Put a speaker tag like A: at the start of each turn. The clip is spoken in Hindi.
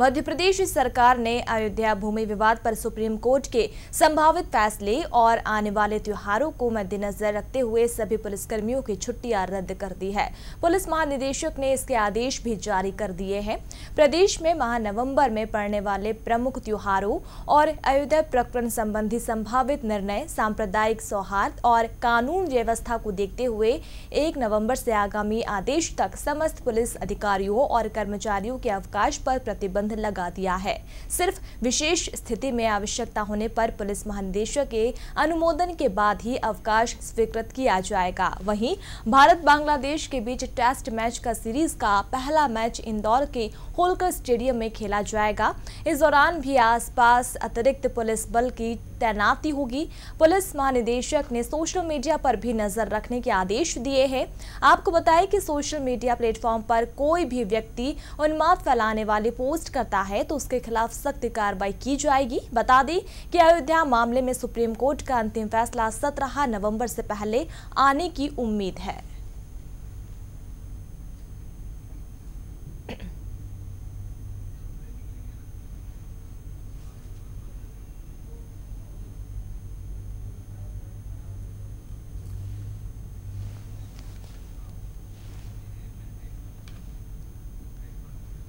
A: मध्य प्रदेश सरकार ने अयोध्या भूमि विवाद पर सुप्रीम कोर्ट के संभावित फैसले और आने वाले त्योहारों को मद्देनजर रखते हुए सभी पुलिसकर्मियों की छुट्टियाँ रद्द कर दी है। पुलिस महानिदेशक ने इसके आदेश भी जारी कर दिए हैं। प्रदेश में माह नवंबर में पड़ने वाले प्रमुख त्योहारों और अयोध्या प्रकरण संबंधी संभावित निर्णय, सांप्रदायिक सौहार्द और कानून व्यवस्था को देखते हुए एक नवंबर से आगामी आदेश तक समस्त पुलिस अधिकारियों और कर्मचारियों के अवकाश पर प्रतिबंध प्रतिबंध लगा दिया है। सिर्फ़ विशेष स्थिति में आवश्यकता होने पर पुलिस महानिदेशक के अनुमोदन के बाद ही अवकाश स्वीकृत किया जाएगा। वहीं भारत बांग्लादेश के बीच टेस्ट मैच का सीरीज़ का पहला मैच इंदौर के होलकर स्टेडियम में खेला जाएगा। इस दौरान भी आसपास अतिरिक्त पुलिस बल की तैनाती होगी। पुलिस महानिदेशक ने सोशल मीडिया पर भी नज़र रखने के आदेश दिए हैं। आपको बताएँ कि सोशल मीडिया प्लेटफॉर्म पर कोई भी व्यक्ति उन्माद फैलाने वाली पोस्ट करता है तो उसके खिलाफ सख्त कार्रवाई की जाएगी। बता दें कि अयोध्या मामले में सुप्रीम कोर्ट का अंतिम फैसला सत्रह नवंबर से पहले आने की उम्मीद है।